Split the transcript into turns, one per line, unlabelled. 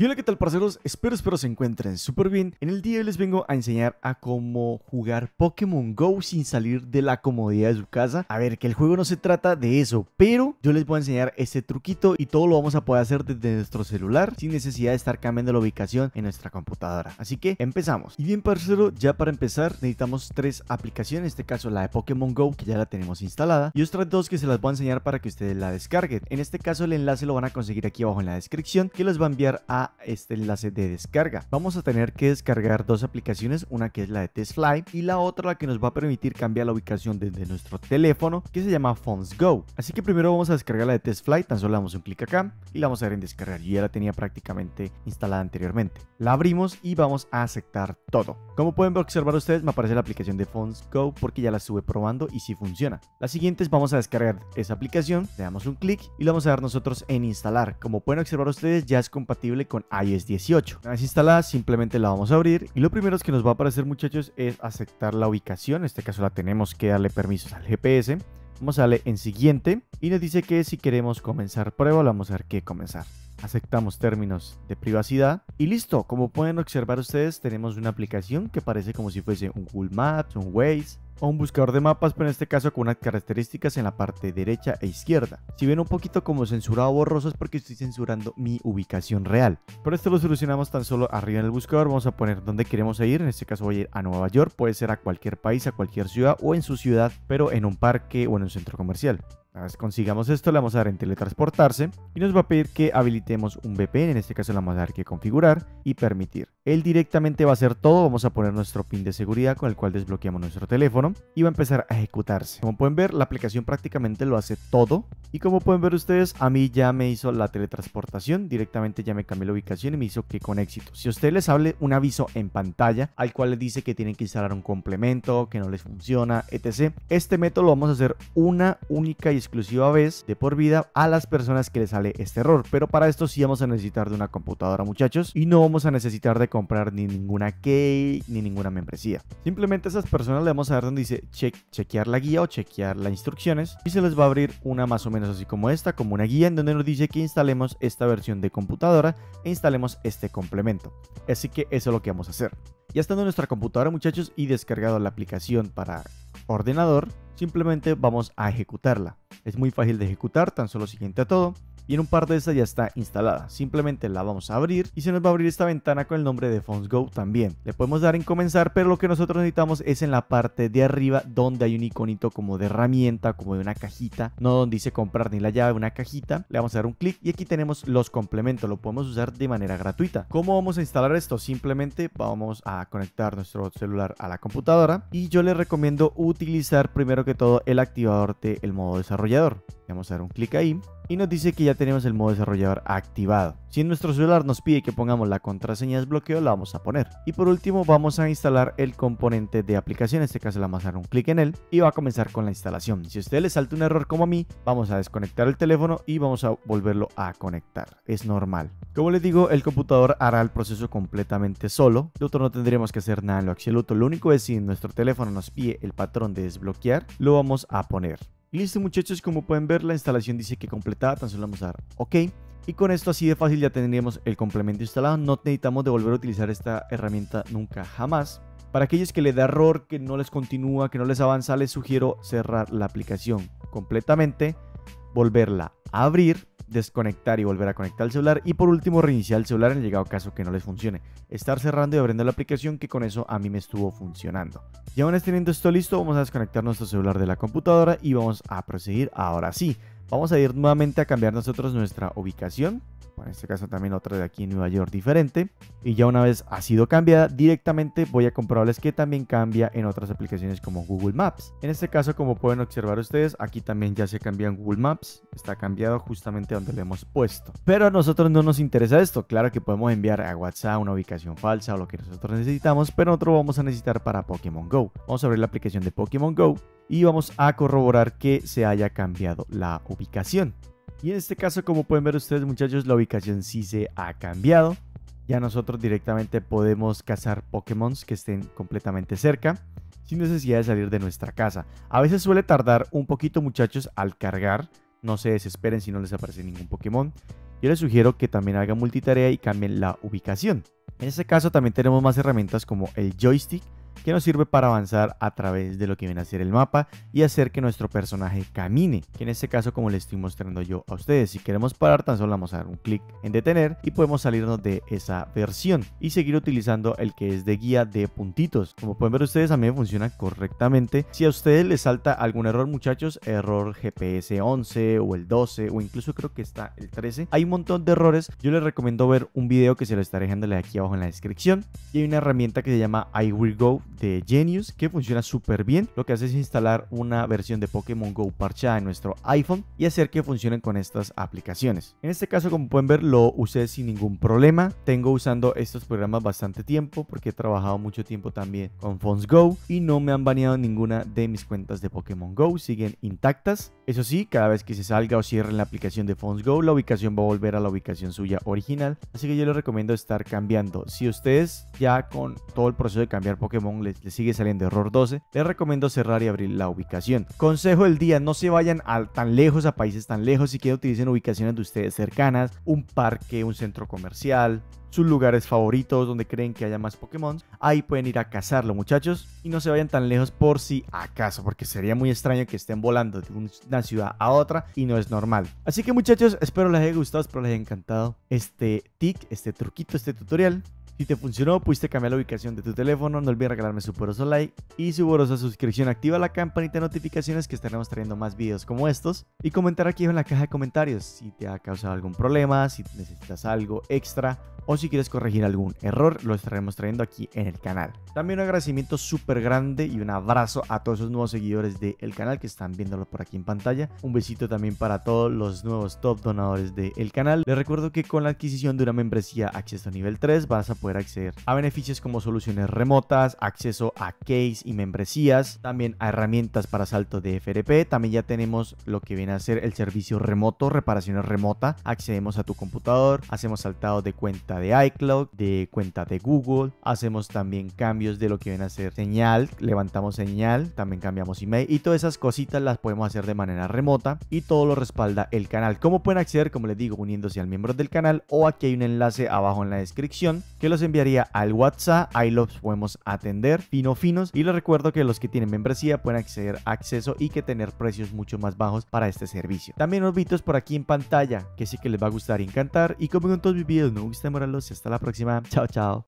Y hola, ¿qué tal, parceros? Espero, espero se encuentren súper bien. En el día de hoy les vengo a enseñar a cómo jugar Pokémon Go sin salir de la comodidad de su casa. A ver, que el juego no se trata de eso, pero yo les voy a enseñar este truquito y todo lo vamos a poder hacer desde nuestro celular sin necesidad de estar cambiando la ubicación en nuestra computadora. Así que empezamos. Y bien, parcero, ya para empezar necesitamos tres aplicaciones, en este caso la de Pokémon Go, que ya la tenemos instalada, y otras dos que se las voy a enseñar para que ustedes la descarguen. En este caso el enlace lo van a conseguir aquí abajo en la descripción, que les va a enviar a este enlace de descarga. Vamos a tener que descargar dos aplicaciones, una que es la de TestFly y la otra la que nos va a permitir cambiar la ubicación desde nuestro teléfono, que se llama Phones Go. Así que primero vamos a descargar la de TestFly, tan solo damos un clic acá y la vamos a ver en descargar. Yo ya la tenía prácticamente instalada anteriormente. La abrimos y vamos a aceptar todo. Como pueden observar ustedes, me aparece la aplicación de Phones Go porque ya la estuve probando y si funciona. La siguiente es vamos a descargar esa aplicación, le damos un clic y lo vamos a dar nosotros en instalar. Como pueden observar ustedes, ya es compatible con iOS 18. Una vez instalada, simplemente la vamos a abrir y lo primero que nos va a aparecer muchachos es aceptar la ubicación. En este caso la tenemos que darle permisos al GPS. Vamos a darle en siguiente y nos dice que si queremos comenzar prueba, vamos a ver qué comenzar. Aceptamos términos de privacidad y listo. Como pueden observar ustedes, tenemos una aplicación que parece como si fuese un Google Maps, un Waze, o un buscador de mapas, pero en este caso con unas características en la parte derecha e izquierda. Si ven un poquito como censurado borroso es porque estoy censurando mi ubicación real. Pero esto lo solucionamos tan solo arriba en el buscador, vamos a poner dónde queremos ir, en este caso voy a ir a Nueva York, puede ser a cualquier país, a cualquier ciudad o en su ciudad, pero en un parque o en un centro comercial. Consigamos esto, le vamos a dar en teletransportarse y nos va a pedir que habilitemos un VPN, en este caso le vamos a dar que configurar y permitir. Él directamente va a hacer todo, vamos a poner nuestro pin de seguridad con el cual desbloqueamos nuestro teléfono y va a empezar a ejecutarse. Como pueden ver, la aplicación prácticamente lo hace todo y como pueden ver ustedes, a mí ya me hizo la teletransportación, directamente ya me cambió la ubicación y me hizo que con éxito. Si a ustedes les hable un aviso en pantalla al cual les dice que tienen que instalar un complemento, que no les funciona, etc. Este método lo vamos a hacer una única y exclusiva vez de por vida a las personas que les sale este error. Pero para esto sí vamos a necesitar de una computadora, muchachos, y no vamos a necesitar de comprar ni ninguna key ni ninguna membresía. Simplemente a esas personas le vamos a dar donde dice chequear la guía o chequear las instrucciones y se les va a abrir una más o menos así como esta, como una guía en donde nos dice que instalemos esta versión de computadora e instalemos este complemento. Así que eso es lo que vamos a hacer. Ya estando en nuestra computadora muchachos y descargado la aplicación para ordenador, simplemente vamos a ejecutarla. Es muy fácil de ejecutar, tan solo siguiente a todo y en un par de estas ya está instalada. Simplemente la vamos a abrir y se nos va a abrir esta ventana con el nombre de Phones Go también. Le podemos dar en comenzar, pero lo que nosotros necesitamos es en la parte de arriba donde hay un iconito como de herramienta, como de una cajita, no donde dice comprar ni la llave, una cajita. Le vamos a dar un clic y aquí tenemos los complementos, lo podemos usar de manera gratuita. ¿Cómo vamos a instalar esto? Simplemente vamos a conectar nuestro celular a la computadora y yo les recomiendo utilizar primero que todo el activador del modo desarrollador. Vamos a dar un clic ahí y nos dice que ya tenemos el modo desarrollador activado. Si en nuestro celular nos pide que pongamos la contraseña de desbloqueo, la vamos a poner. Y por último vamos a instalar el componente de aplicación, en este caso le vamos a dar un clic en él y va a comenzar con la instalación. Si a usted le salta un error como a mí, vamos a desconectar el teléfono y vamos a volverlo a conectar. Es normal. Como les digo, el computador hará el proceso completamente solo. Nosotros no tendremos que hacer nada en lo absoluto. Lo único es si nuestro teléfono nos pide el patrón de desbloquear, lo vamos a poner. Listo muchachos, como pueden ver la instalación dice que completada, tan solo vamos a dar OK. Y con esto así de fácil ya tendríamos el complemento instalado, no necesitamos de volver a utilizar esta herramienta nunca jamás. Para aquellos que le da error, que no les continúa, que no les avanza, les sugiero cerrar la aplicación completamente, volverla a abrir desconectar y volver a conectar el celular y por último reiniciar el celular en el llegado caso que no les funcione. Estar cerrando y abriendo la aplicación que con eso a mí me estuvo funcionando. Ya una vez teniendo esto listo vamos a desconectar nuestro celular de la computadora y vamos a proseguir ahora sí. Vamos a ir nuevamente a cambiar nosotros nuestra ubicación en este caso también otra de aquí en Nueva York diferente. Y ya una vez ha sido cambiada, directamente voy a comprobarles que también cambia en otras aplicaciones como Google Maps. En este caso, como pueden observar ustedes, aquí también ya se cambia en Google Maps. Está cambiado justamente donde le hemos puesto. Pero a nosotros no nos interesa esto. Claro que podemos enviar a WhatsApp una ubicación falsa o lo que nosotros necesitamos, pero nosotros vamos a necesitar para Pokémon Go. Vamos a abrir la aplicación de Pokémon Go y vamos a corroborar que se haya cambiado la ubicación. Y en este caso, como pueden ver ustedes muchachos, la ubicación sí se ha cambiado. Ya nosotros directamente podemos cazar Pokémon que estén completamente cerca, sin necesidad de salir de nuestra casa. A veces suele tardar un poquito muchachos al cargar, no se desesperen si no les aparece ningún Pokémon. yo les sugiero que también hagan multitarea y cambien la ubicación. En este caso también tenemos más herramientas como el joystick que nos sirve para avanzar a través de lo que viene a ser el mapa y hacer que nuestro personaje camine, que en este caso como le estoy mostrando yo a ustedes, si queremos parar tan solo vamos a dar un clic en detener y podemos salirnos de esa versión y seguir utilizando el que es de guía de puntitos. Como pueden ver ustedes a mí me funciona correctamente. Si a ustedes les salta algún error muchachos, error GPS 11 o el 12 o incluso creo que está el 13, hay un montón de errores, yo les recomiendo ver un video que se lo estaré dejándole aquí abajo en la descripción y hay una herramienta que se llama I Will Go de Genius que funciona súper bien. Lo que hace es instalar una versión de Pokémon Go parchada en nuestro iPhone y hacer que funcionen con estas aplicaciones. En este caso, como pueden ver, lo usé sin ningún problema. Tengo usando estos programas bastante tiempo porque he trabajado mucho tiempo también con Phones Go y no me han baneado ninguna de mis cuentas de Pokémon Go. Siguen intactas. Eso sí, cada vez que se salga o cierre la aplicación de Phones Go, la ubicación va a volver a la ubicación suya original. Así que yo les recomiendo estar cambiando. Si ustedes ya con todo el proceso de cambiar Pokémon les, sigue saliendo error 12, les recomiendo cerrar y abrir la ubicación. Consejo del día, no se vayan tan lejos, a países tan lejos, si quieren utilicen ubicaciones de ustedes cercanas, un parque, un centro comercial, sus lugares favoritos donde creen que haya más Pokémon. Ahí pueden ir a cazarlo, muchachos. Y no se vayan tan lejos por si acaso, porque sería muy extraño que estén volando de una ciudad a otra y no es normal. Así que, muchachos, espero les haya gustado, espero les haya encantado este tic, este truquito, este tutorial. Si te funcionó, pudiste cambiar la ubicación de tu teléfono, no olvides regalarme su poroso like y su porosa suscripción. Activa la campanita de notificaciones que estaremos trayendo más videos como estos. Y comentar aquí en la caja de comentarios si te ha causado algún problema, si necesitas algo extra o si quieres corregir algún error, lo estaremos trayendo aquí en el canal. También un agradecimiento súper grande y un abrazo a todos esos nuevos seguidores del canal que están viéndolo por aquí en pantalla. Un besito también para todos los nuevos top donadores del canal. Les recuerdo que con la adquisición de una membresía acceso nivel 3 vas a poder acceder a beneficios como soluciones remotas, acceso a case y membresías, también a herramientas para salto de FRP. También ya tenemos lo que viene a ser el servicio remoto, reparaciones remota. Accedemos a tu computador, hacemos saltado de cuenta de iCloud, de cuenta de Google. Hacemos también cambios de lo que viene a ser señal, levantamos señal, también cambiamos email y todas esas cositas las podemos hacer de manera remota y todo lo respalda el canal. ¿Cómo pueden acceder? Como les digo, uniéndose al miembro del canal o aquí hay un enlace abajo en la descripción que los enviaría al WhatsApp. Ahí los podemos atender fino finos y les recuerdo que los que tienen membresía pueden acceder a acceso y que tener precios mucho más bajos para este servicio. También los vídeos por aquí en pantalla que sí que les va a gustar y encantar y como en todos mis videos me gusta y hasta la próxima. Chao, chao.